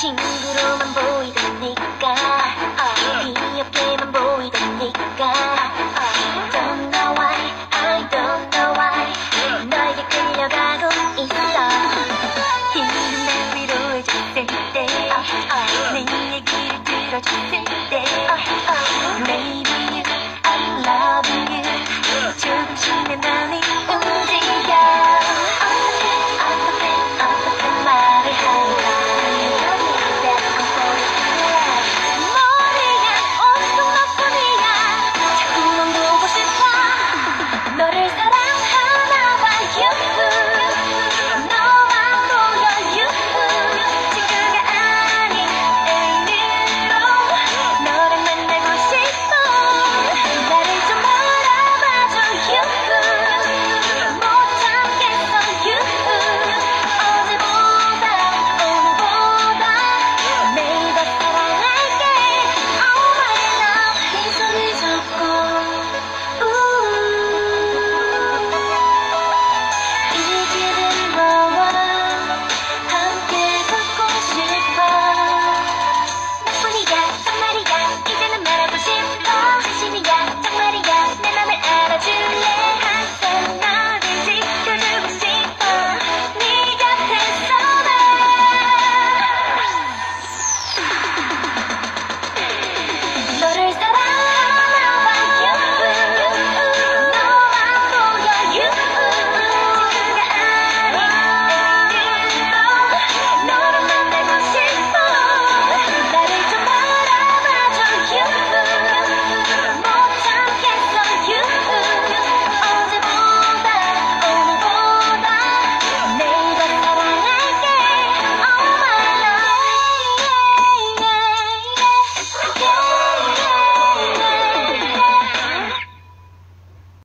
친구로만 보이던 니가 어, 네 옆에만 보이던 니까